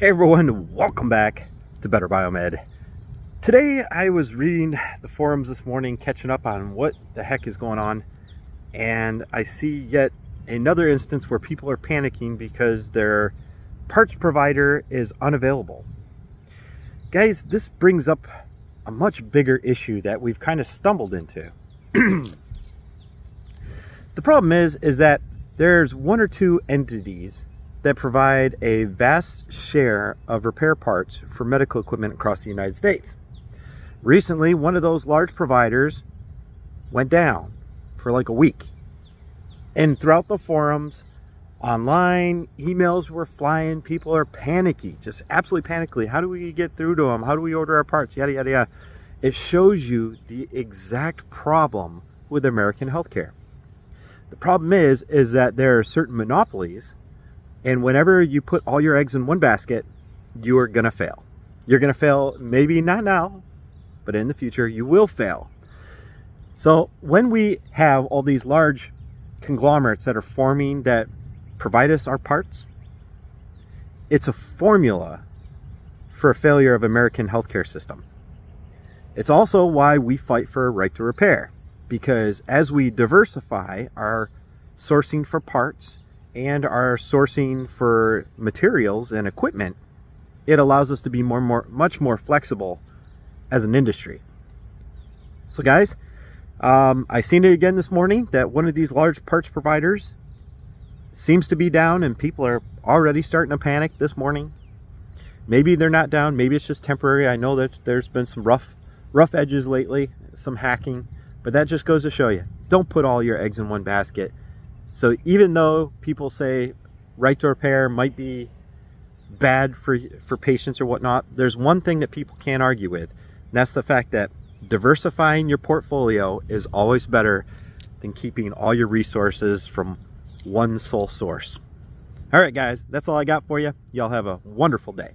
Hey everyone, welcome back to Better Biomed. Today I was reading the forums this morning, catching up on what the heck is going on, and I see yet another instance where people are panicking because their parts provider is unavailable. Guys, this brings up a much bigger issue that we've kind of stumbled into. the problem is, is that there's one or two entities that provide a vast share of repair parts for medical equipment across the United States. Recently, one of those large providers went down for like a week. And throughout the forums, online, emails were flying. People are panicky, just absolutely panicky. How do we get through to them? How do we order our parts? Yada, yada, yada. It shows you the exact problem with American healthcare. The problem is, is that there are certain monopolies and whenever you put all your eggs in one basket, you are going to fail. You're going to fail, maybe not now, but in the future, you will fail. So when we have all these large conglomerates that are forming that provide us our parts, it's a formula for a failure of American healthcare system. It's also why we fight for a right to repair, because as we diversify our sourcing for parts and our sourcing for materials and equipment, it allows us to be more, more much more flexible as an industry. So guys, um, I seen it again this morning that one of these large parts providers seems to be down and people are already starting to panic this morning. Maybe they're not down, maybe it's just temporary. I know that there's been some rough rough edges lately, some hacking, but that just goes to show you, don't put all your eggs in one basket. So even though people say right to repair might be bad for, for patients or whatnot, there's one thing that people can't argue with. And that's the fact that diversifying your portfolio is always better than keeping all your resources from one sole source. All right, guys, that's all I got for you. Y'all have a wonderful day.